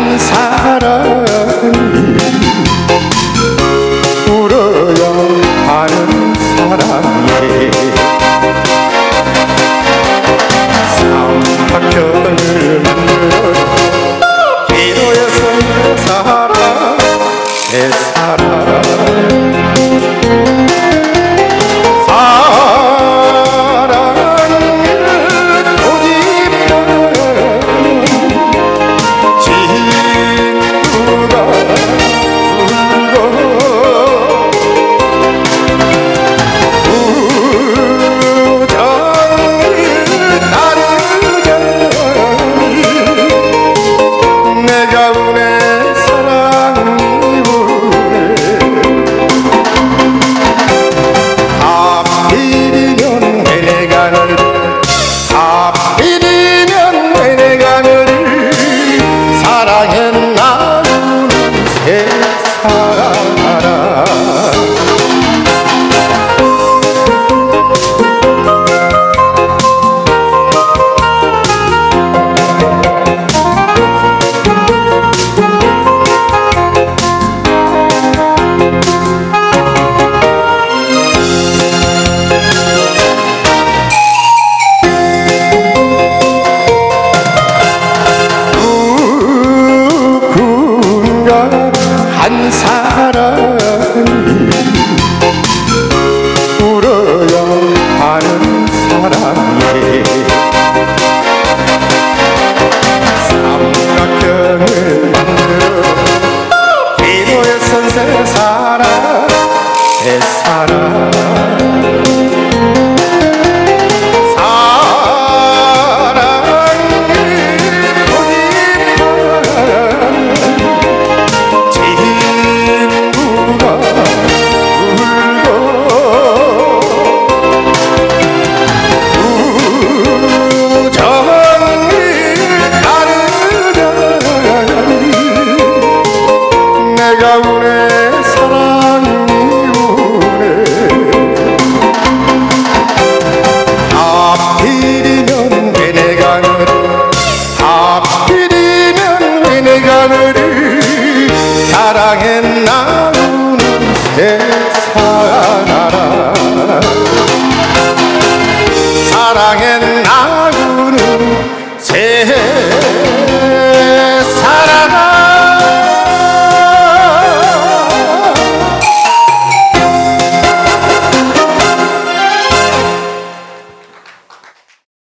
한 사랑이 울어야 하는 사랑이 삼각형을 만들어 기도했을 사랑 내 사랑 Bravo. 내 사랑. 사랑에 나누는 세상 알아 사랑에